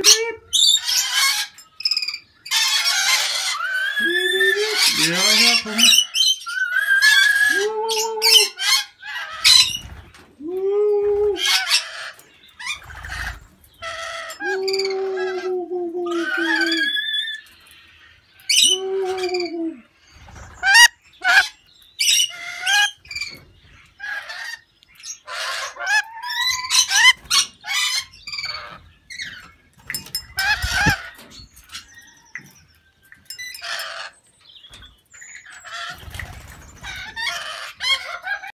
Yeah, I got one.